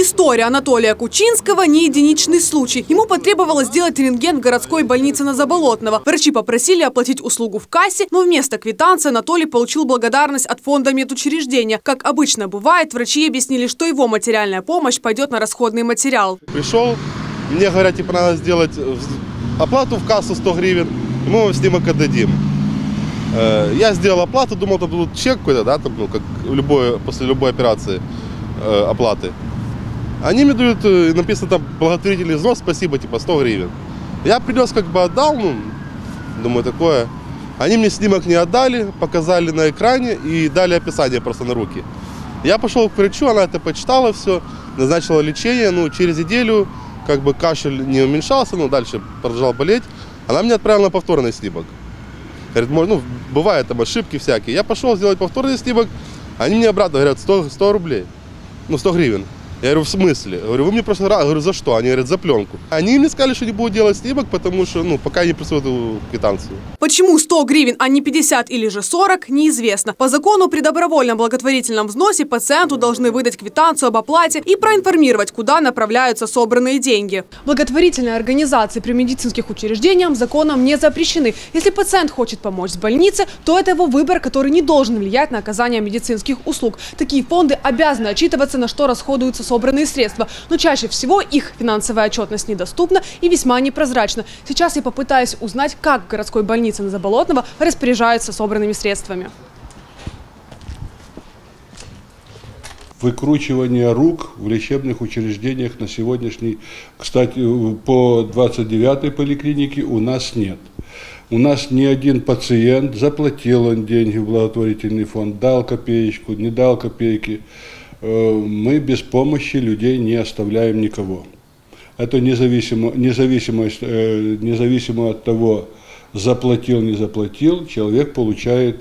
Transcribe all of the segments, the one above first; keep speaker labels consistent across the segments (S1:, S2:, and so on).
S1: История Анатолия Кучинского не единичный случай. Ему потребовалось сделать рентген в городской больнице на Заболотного. Врачи попросили оплатить услугу в кассе, но вместо квитанции Анатолий получил благодарность от фонда медучреждения. Как обычно бывает, врачи объяснили, что его материальная помощь пойдет на расходный материал.
S2: Пришел, мне говорят, типа надо сделать оплату в кассу 100 гривен, мы вам снимок отдадим. Э, Я сделал оплату, думал, там будет чек какой-то, да, там, ну, как любой, после любой операции э, оплаты. Они мне дают, э, написано там благотворительный взнос, спасибо, типа 100 гривен. Я принес, как бы отдал, ну, думаю, такое. Они мне снимок не отдали, показали на экране и дали описание просто на руки. Я пошел к врачу, она это почитала все, назначила лечение, ну, через неделю как бы кашель не уменьшался, но дальше продолжал болеть. Она меня отправила на повторный снимок. Говорит, «Может, ну, бывают там ошибки всякие. Я пошел сделать повторный снимок, они мне обратно говорят, 100, 100 рублей, ну, 100 гривен. Я говорю, в смысле? Говорю, вы мне просто раз, говорю, за что? Они говорят, за пленку. Они мне сказали, что не будут делать снимок, потому что, ну, пока не присылают квитанцию.
S1: Почему 100 гривен, а не 50 или же 40, неизвестно. По закону при добровольном благотворительном взносе пациенту должны выдать квитанцию об оплате и проинформировать, куда направляются собранные деньги. Благотворительные организации при медицинских учреждениях законом не запрещены. Если пациент хочет помочь с больницы, то это его выбор, который не должен влиять на оказание медицинских услуг. Такие фонды обязаны отчитываться, на что расходуются собранные средства. Но чаще всего их финансовая отчетность недоступна и весьма непрозрачна. Сейчас я попытаюсь узнать, как в городской больнице на Заболотного распоряжаются собранными средствами.
S3: выкручивания рук в лечебных учреждениях на сегодняшний, кстати, по 29-й поликлинике у нас нет. У нас ни один пациент заплатил он деньги в благотворительный фонд, дал копеечку, не дал копейки. Э, Мы без помощи людей не оставляем никого. Это независимо, независимость, э, независимо от того, заплатил, не заплатил, человек получает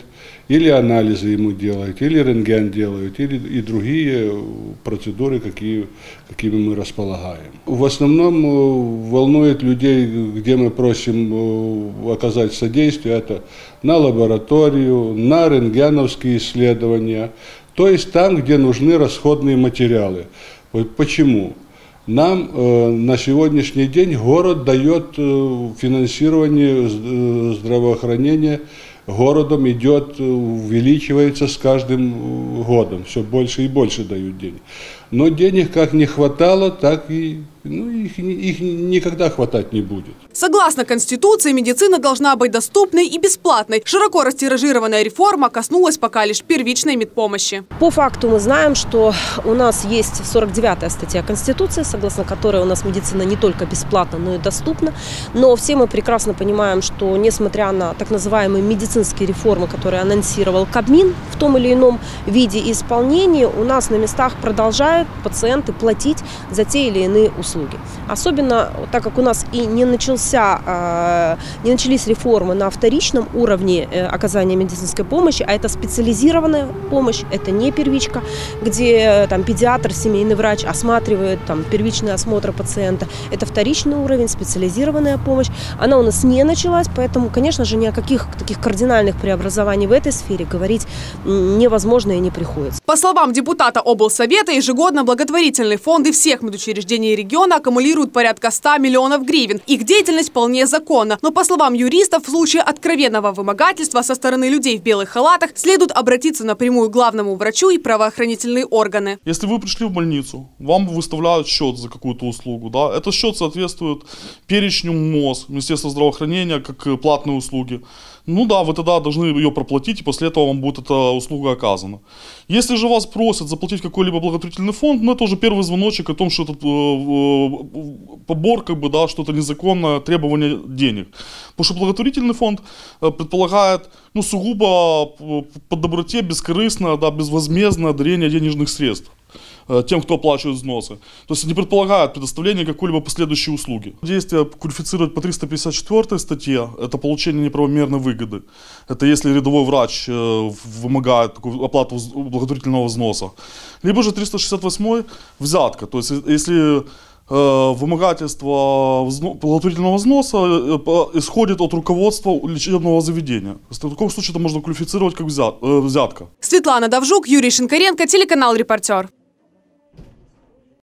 S3: или анализы ему делают, или рентген делают, или и другие процедуры, какие, какими мы располагаем. В основном э, волнует людей, где мы просим оказать содействие, это на лабораторию, на рентгеновские исследования, то есть там, где нужны расходные материалы. Почему? Нам э, на сегодняшний день город дает э, финансирование э, здравоохранения, городом идет, э, увеличивается с каждым э, годом, все больше и больше дают денег. Но денег как не хватало, так и ну, их, их никогда хватать не будет.
S1: Согласно Конституции, медицина должна быть доступной и бесплатной. Широко растиражированная реформа коснулась пока лишь первичной медпомощи.
S4: По факту мы знаем, что у нас есть 49-я статья Конституции, согласно которой у нас медицина не только бесплатна, но и доступна. Но все мы прекрасно понимаем, что несмотря на так называемые медицинские реформы, которые анонсировал Кабмин в том или ином виде исполнения, у нас на местах продолжают пациенты платить за те или иные услуги. Особенно так как у нас и не начался, э, не начались реформы на вторичном уровне э, оказания медицинской помощи, а это специализированная помощь, это не первичка, где э, там педиатр, семейный врач осматривает там первичный осмотр пациента. Это вторичный уровень, специализированная помощь. Она у нас не началась, поэтому, конечно же, ни о каких таких кардинальных преобразований в этой сфере говорить невозможно и не приходится.
S1: По словам депутата облсовета, ежегодно благотворительные фонды всех медучреждений региона аккумулируют порядка 100 миллионов гривен. Их деятельность вполне законна. Но по словам юристов, в случае откровенного вымогательства со стороны людей в белых халатах следует обратиться напрямую к главному врачу и правоохранительные органы.
S5: Если вы пришли в больницу, вам выставляют счет за какую-то услугу, да, этот счет соответствует перечню МОЗ, Министерства здравоохранения, как платные услуги. Ну да, вы тогда должны ее проплатить, и после этого вам будет эта услуга оказана. Если же вас просят заплатить какой-либо благотворительный фонд, ну это уже первый звоночек о том, что этот э, э, побор, как бы, да, что-то незаконное требование денег. Потому что благотворительный фонд э, предполагает, ну, сугубо п- по доброте, бескорыстное, да, безвозмездное дарение денежных средств э, тем, кто оплачивает взносы. То есть не предполагает предоставление какой-либо последующей услуги. Действие квалифицируют по 354 статье, это получение неправомерной выгоды. Это если рядовой врач э, вымогает оплату благотворительного взноса. Либо же 368 взятка, то есть э, если э, вымогательство благотворительного взноса э, исходит от руководства лечебного заведения. В таком случае это можно квалифицировать как взят- э, взятка.
S1: Светлана Давжук, Юрий Шинкаренко, телеканал «Репортер».